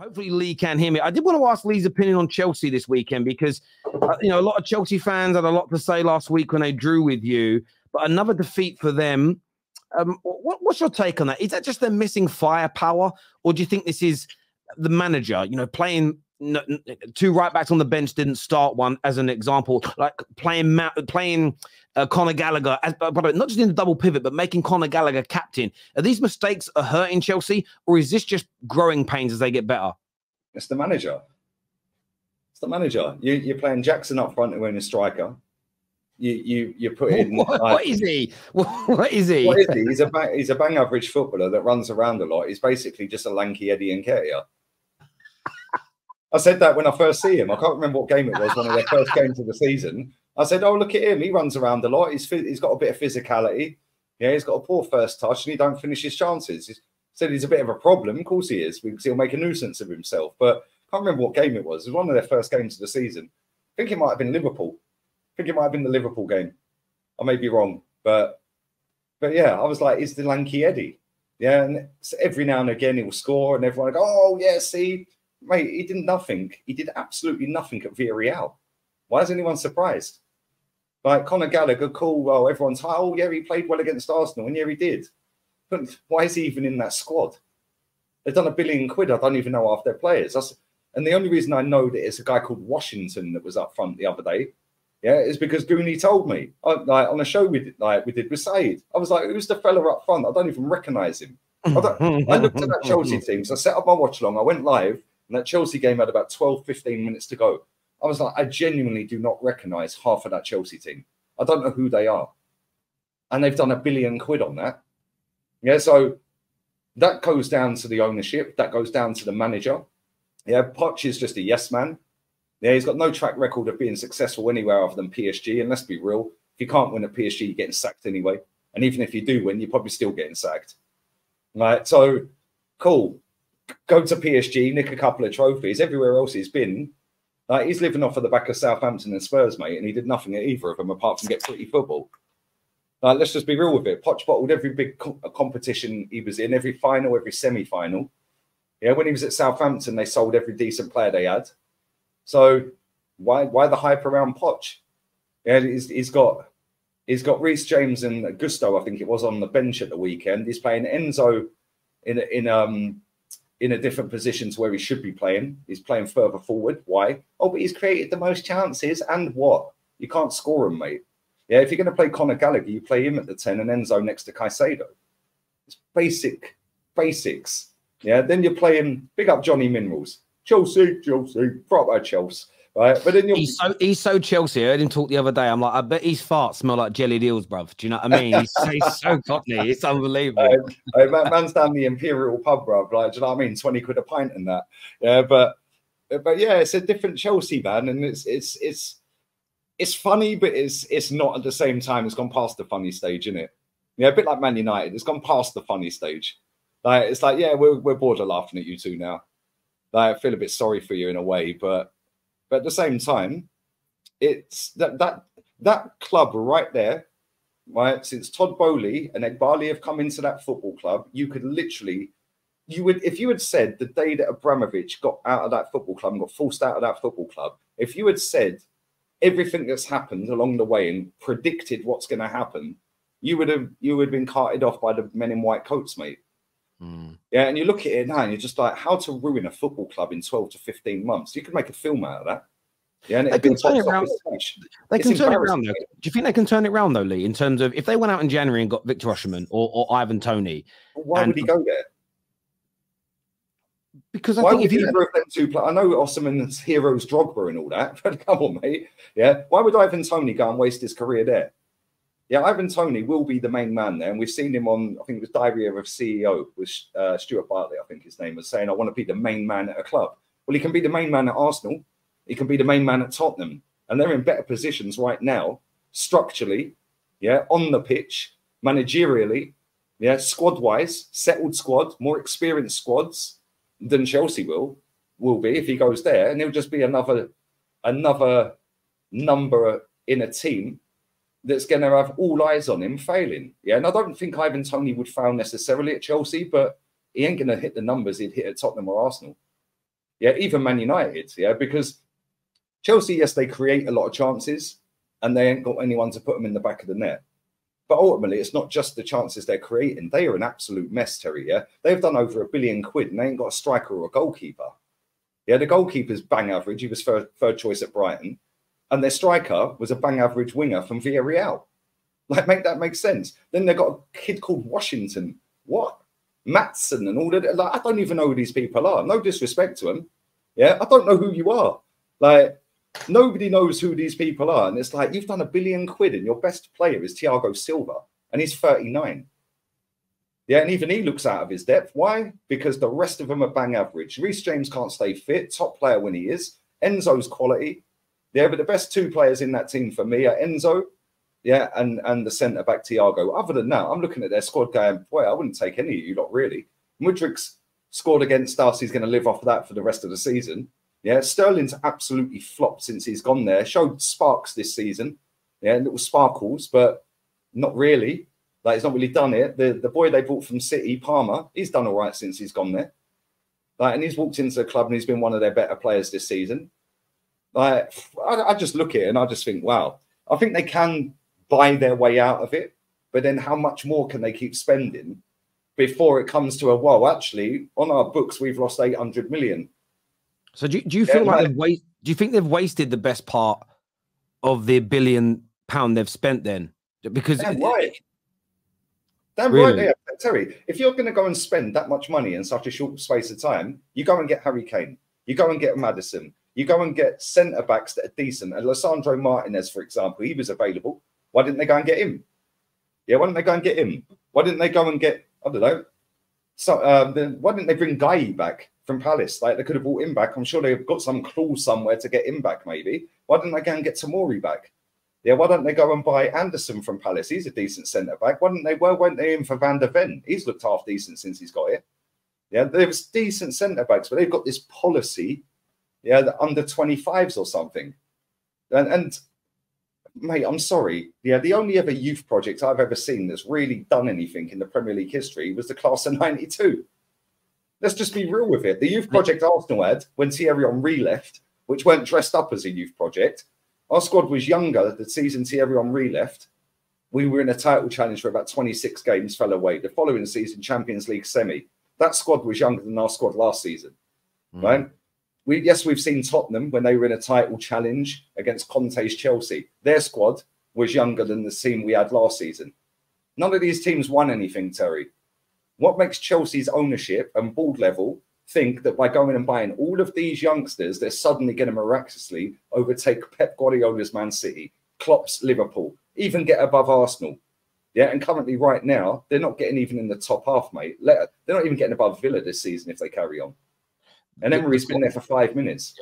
Hopefully, Lee can hear me. I did want to ask Lee's opinion on Chelsea this weekend because, uh, you know, a lot of Chelsea fans had a lot to say last week when they drew with you, but another defeat for them. Um, what, what's your take on that? Is that just them missing firepower, or do you think this is the manager, you know, playing two right backs on the bench didn't start one as an example, like playing playing uh, Conor Gallagher as not just in the double pivot, but making Conor Gallagher captain. Are these mistakes are hurting Chelsea, or is this just growing pains as they get better? It's the manager. It's the manager. You, you're playing Jackson up front when a striker. You you you put in. What, like, what is he? What is he? What is he? He's a bang, he's a bang average footballer that runs around a lot. He's basically just a lanky Eddie and Nketiah. I said that when I first see him. I can't remember what game it was, one of their first games of the season. I said, "Oh, look at him! He runs around a lot. He's he's got a bit of physicality. Yeah, he's got a poor first touch, and he don't finish his chances." He said he's a bit of a problem. Of course, he is because he'll make a nuisance of himself. But I can't remember what game it was. It was one of their first games of the season. I think it might have been Liverpool. I think it might have been the Liverpool game. I may be wrong, but but yeah, I was like, "Is the lanky Eddie?" Yeah, and every now and again he will score, and everyone will go, "Oh yeah, see." Mate, he did nothing. He did absolutely nothing at Villarreal. Why is anyone surprised? Like Conor Gallagher, cool. Well, everyone's high. Oh, yeah, he played well against Arsenal, and yeah, he did. But why is he even in that squad? They've done a billion quid. I don't even know half their players. That's, and the only reason I know that it's a guy called Washington that was up front the other day, yeah, is because Goonie told me. I, like on a show we did, like we did with Said. I was like, "Who's the fella up front?" I don't even recognise him. I, I, looked at that Chelsea team, so I set up my watch along. I went live, and that Chelsea game had about 12, 15 minutes to go. I was like, I genuinely do not recognize half of that Chelsea team. I don't know who they are. And they've done a billion quid on that. Yeah, so that goes down to the ownership, that goes down to the manager. Yeah, Poch is just a yes man. Yeah, he's got no track record of being successful anywhere other than PSG. And let's be real, if you can't win at PSG, you're getting sacked anyway. And even if you do win, you're probably still getting sacked. Right. So cool go to PSG, nick a couple of trophies. Everywhere else he's been, like he's living off of the back of Southampton and Spurs, mate, and he did nothing at either of them apart from get pretty football. Like, let's just be real with it. Poch bottled every big co- competition he was in, every final, every semi-final. Yeah, when he was at Southampton, they sold every decent player they had. So why why the hype around Poch? Yeah, he's, he's got he's got Reece James and Gusto, I think it was on the bench at the weekend. He's playing Enzo in in um in a different position to where he should be playing. He's playing further forward. Why? Oh, but he's created the most chances. And what? You can't score him, mate. Yeah, if you're going to play Conor Gallagher, you play him at the 10 and Enzo next to Caicedo. It's basic basics. Yeah, then you're playing big up Johnny Minerals. Chelsea, Chelsea, proper Chelsea. Right, but then he's so he's so Chelsea. I heard him talk the other day. I'm like, I bet his farts smell like jelly eels, bruv. Do you know what I mean? He's, he's so cockney. It's unbelievable. Uh, uh, man's down the Imperial pub, bruv. Like, do you know what I mean? Twenty quid a pint and that. Yeah, but but yeah, it's a different Chelsea man, and it's it's it's it's funny, but it's it's not at the same time. It's gone past the funny stage, isn't it? Yeah, a bit like Man United. It's gone past the funny stage. Like it's like, yeah, we're we're bored of laughing at you two now. Like, I feel a bit sorry for you in a way, but but at the same time, it's that that that club right there, right? Since Todd Boehly and Eghbali have come into that football club, you could literally, you would, if you had said the day that Abramovich got out of that football club and got forced out of that football club, if you had said everything that's happened along the way and predicted what's going to happen, you would have you would have been carted off by the men in white coats, mate. Mm. Yeah, and you look at it now and you're just like, how to ruin a football club in 12 to 15 months. You could make a film out of that. Yeah, and they can turn it around. They can turn it around though. Do you think they can turn it around though, Lee? In terms of if they went out in January and got Victor Osimhen or, or Ivan Toney, why and, would he go there? Because I why think if you them two play, I know Osimhen's heroes Drogba and all that, but come on, mate. Yeah, why would Ivan Toney go and waste his career there? Yeah, Ivan Toney will be the main man there, and we've seen him on. I think it was Diary of a CEO with uh, Stuart Bartley. I think his name was saying, "I want to be the main man at a club." Well, he can be the main man at Arsenal. He can be the main man at Tottenham, and they're in better positions right now, structurally, yeah, on the pitch, managerially, yeah, squad wise, settled squad, more experienced squads than Chelsea will will be if he goes there, and he'll just be another another number in a team that's going to have all eyes on him failing. Yeah, and I don't think Ivan Toney would fail necessarily at Chelsea, but he ain't going to hit the numbers he'd hit at Tottenham or Arsenal. Yeah, even Man United. Yeah, because Chelsea, yes, they create a lot of chances and they ain't got anyone to put them in the back of the net. But ultimately, it's not just the chances they're creating. They are an absolute mess, Terry. Yeah, they've done over a billion quid and they ain't got a striker or a goalkeeper. Yeah, the goalkeeper's bang average. He was third, third choice at Brighton, and their striker was a bang average winger from Villarreal. Like, make that make sense. Then they've got a kid called Washington. What? Maatsen and all that. Like, I don't even know who these people are. No disrespect to them. Yeah, I don't know who you are. Like, nobody knows who these people are. And it's like, you've done a billion quid and your best player is Thiago Silva and he's 39. Yeah, and even he looks out of his depth. Why? Because the rest of them are bang average. Reece James can't stay fit, top player when he is. Enzo's quality. Yeah, but the best two players in that team for me are Enzo, yeah, and and the centre back Thiago. Other than that, I'm looking at their squad going, boy, I wouldn't take any of you lot really. Mudryk's scored against us. He's going to live off of that for the rest of the season. Yeah, Sterling's absolutely flopped since he's gone there. Showed sparks this season, yeah, little sparkles, but not really. Like he's not really done it. The the boy they bought from City, Palmer, he's done all right since he's gone there. Like, and he's walked into the club and he's been one of their better players this season. Like, I, I just look at it and I just think, wow, I think they can buy their way out of it, but then how much more can they keep spending before it comes to a well? Actually, on our books, we've lost eight hundred million so do, do you feel yeah, like they've waste, do you think they've wasted the best part of the billion pound they've spent then? Because Damn right. Damn really? right. Terry, if you're going to go and spend that much money in such a short space of time, you go and get Harry Kane, you go and get Maddison, you go and get centre backs that are decent. And Lisandro Martinez, for example, he was available. Why didn't they go and get him? Yeah, why didn't they go and get him? Why didn't they go and get I don't know? So um, then why didn't they bring Guéhi back? from Palace. Like they could have brought him back. I'm sure they've got some clause somewhere to get him back, maybe. Why didn't they go and get Tomori back? Yeah, why don't they go and buy Andersen from Palace? He's a decent centre back. Why didn't they? Where went they in for Van der Ven? He's looked half decent since he's got it. Yeah, there was decent centre backs, but they've got this policy, yeah, that under 25s or something. And, and mate, I'm sorry. Yeah, the only ever youth project I've ever seen that's really done anything in the Premier League history was the class of 92. Let's just be real with it. The youth project Arsenal had when Thierry Henry left, which weren't dressed up as a youth project, our squad was younger the season Thierry Henry left. We were in a title challenge for about 26 games, fell away. The following season, Champions League semi. That squad was younger than our squad last season, mm. right? We yes, we've seen Tottenham when they were in a title challenge against Conte's Chelsea. Their squad was younger than the team we had last season. None of these teams won anything, Terry. What makes Chelsea's ownership and board level think that by going and buying all of these youngsters, they're suddenly going to miraculously overtake Pep Guardiola's Man City, Klopp's Liverpool, even get above Arsenal? Yeah, and currently, right now, they're not getting even in the top half, mate. They're not even getting above Villa this season if they carry on. And Emery's been there for five minutes.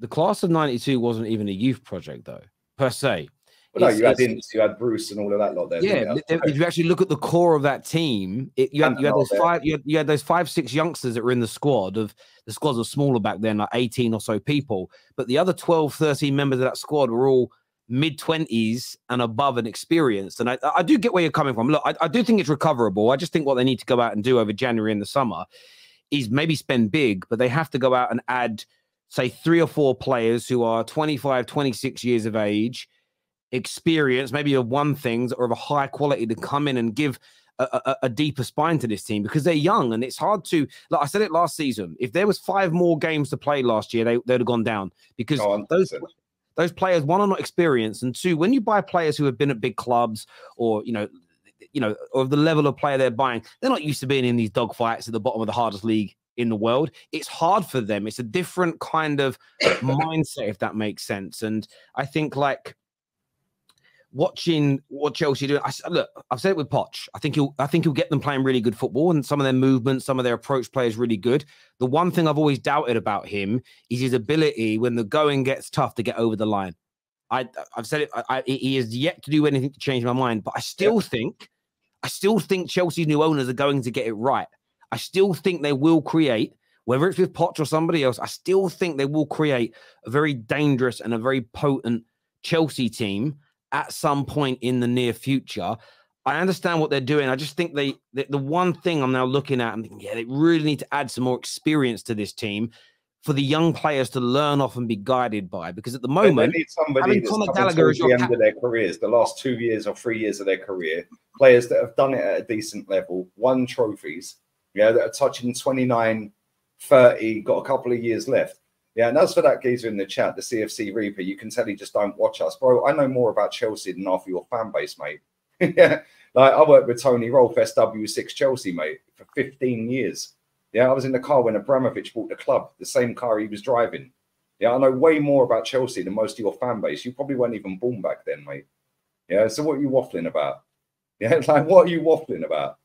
The class of 92 wasn't even a youth project, though, per se. Well, no, you had Ince, you had Bruce, and all of that lot there. Yeah, if you actually look at the core of that team, it, you, had, you had those five, you had, you had, those five, six youngsters that were in the squad. Of the squads were smaller back then, like eighteen or so people, but the other 12, 13 members of that squad were all mid twenties and above and experienced. And I, I do get where you're coming from. Look, I, I do think it's recoverable. I just think what they need to go out and do over January and the summer is maybe spend big, but they have to go out and add, say, three or four players who are 25, 26 years of age experience, maybe of one things or of a high quality to come in and give a, a, a, deeper spine to this team because they're young and it's hard to like I said it last season. If there was five more games to play last year, they, they'd have gone down because oh, those those players one are not experienced and two when you buy players who have been at big clubs or you know you know of the level of player they're buying they're not used to being in these dogfights at the bottom of the hardest league in the world it's hard for them it's a different kind of mindset if that makes sense and i think like watching what Chelsea do, I look. I've said it with Poch. I think he'll. I think he'll get them playing really good football, and some of their movements, some of their approach play is really good. The one thing I've always doubted about him is his ability when the going gets tough to get over the line. I, I've said it. I, I, he has yet to do anything to change my mind, but I still yeah. think, I still think Chelsea's new owners are going to get it right. I still think they will create, whether it's with Poch or somebody else. I still think they will create a very dangerous and a very potent Chelsea team at some point in the near future. I understand what they're doing. I just think they, the one thing I'm now looking at, I'm thinking, yeah, they really need to add some more experience to this team for the young players to learn off and be guided by? Because at the moment, they need somebody that's Conor Gallagher your the end of their careers, the last two years or three years of their career, players that have done it at a decent level, won trophies, yeah, that are touching 29, 30, got a couple of years left. Yeah, and as for that geezer in the chat, the CFC Reaper, you can tell he just don't watch us, bro. I know more about Chelsea than half of your fan base, mate. yeah, like I worked with Tony Rolfe, SW6 Chelsea, mate, for 15 years. Yeah, I was in the car when Abramovich bought the club, the same car he was driving. Yeah, I know way more about Chelsea than most of your fan base. You probably weren't even born back then, mate. Yeah, so what are you waffling about? Yeah, like what are you waffling about?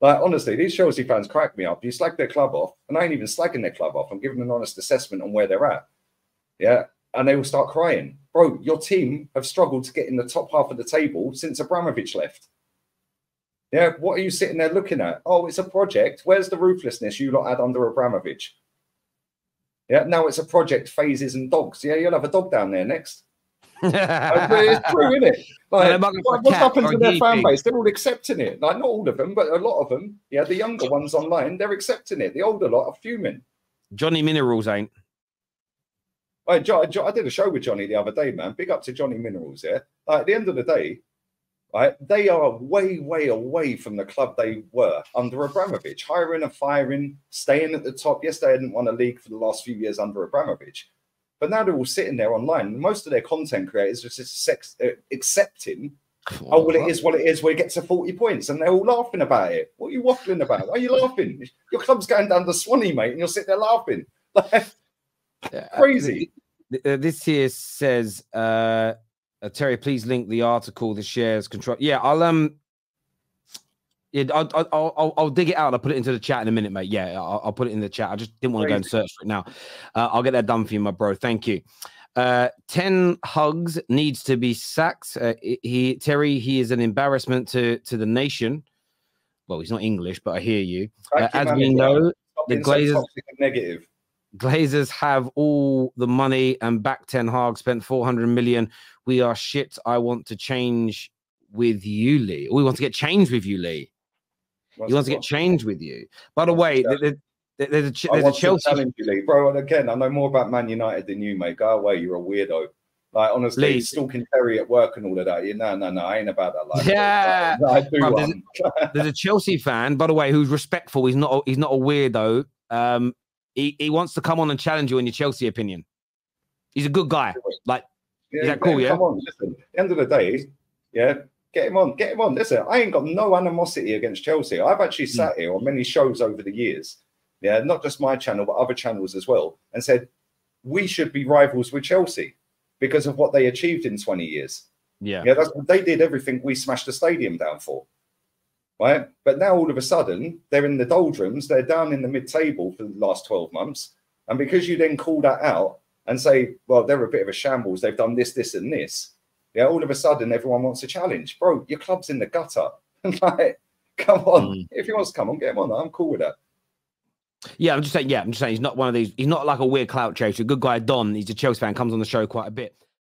Like honestly, these Chelsea fans crack me up. You slag their club off, and I ain't even slagging their club off. I'm giving an honest assessment on where they're at. Yeah, and they will start crying, bro. Your team have struggled to get in the top half of the table since Abramovich left. Yeah, what are you sitting there looking at? Oh, it's a project. Where's the ruthlessness you lot had under Abramovich? Yeah, now it's a project, phases and dogs. Yeah, you'll have a dog down there next. it's true, isn't it? Like, they're bugging for a what's happened to their fan base? They're all accepting it. Like, not all of them, but a lot of them. Yeah, the younger ones online, they're accepting it. The older lot are fuming. Johnny Minerals ain't. I, I did a show with Johnny the other day, man. Big up to Johnny Minerals. Yeah, like, at the end of the day, right, they are way, way away from the club they were under Abramovich, hiring and firing, staying at the top. Yes, they hadn't won a league for the last few years under Abramovich, but now they're all sitting there online. Most of their content creators are just sex, uh, accepting. Oh well, it is what it is. We get to forty points, and they're all laughing about it. What are you waffling about? Why are you laughing? Your club's going down to Swanee, mate, and you're sitting there laughing. Yeah, Crazy. uh, this here says uh, uh terry please link the article the shares control yeah i'll um yeah, I'll, I'll, I'll, I'll dig it out. I'll put it into the chat in a minute, mate. Yeah, I'll, I'll put it in the chat. I just didn't want to go and search for it now. Uh, I'll get that done for you, my bro. Thank you. Uh, Ten Hag needs to be sacked. Uh, he- Terry, he is an embarrassment to, to the nation. Well, he's not English, but I hear you. Uh, as we know, the being so Glazers- negative. Glazers have all the money and back Ten Hag spent 400 million. We are shit. I want to change with you, Lee. We want to get changed with you, Lee. What's He wants to get changed with you. By the way, the there- there- there's a, I there's a to Chelsea. challenge you, Lee. bro. And again, I know more about Man United than you, mate. Go away. You're a weirdo. Like honestly, Lee. stalking Terry at work and all of that. You no, no, no. I ain't about that life. Yeah. No, I do Bro, there's- one. There's a Chelsea fan, by the way, who's respectful. He's not. a- He's not a weirdo. Um, he, he wants to come on and challenge you on your Chelsea opinion. He's a good guy. Like Yeah, Is that cool, yeah? Come on, listen. End of the day, yeah, get him on, get him on. Listen, I ain't got no animosity against Chelsea. I've actually Hmm. sat here on many shows over the years, yeah, not just my channel, but other channels as well, and said we should be rivals with Chelsea because of what they achieved in 20 years. yeah, Yeah, that's they did everything we smashed the stadium down for. Right. But now all of a sudden they're in the doldrums, they're down in the mid table for the last 12 months. And because you then call that out and say, well, they're a bit of a shambles, they've done this, this, and this. Yeah, all of a sudden everyone wants a challenge. Bro, your club's in the gutter. like, come on. Mm. If he wants to come on, get him on. I'm cool with that. yeah. I'm just saying. Yeah, I'm just saying. He's not one of these. He's not like a weird clout chaser. Good guy, Don. He's a Chelsea fan. Comes on the show quite a bit.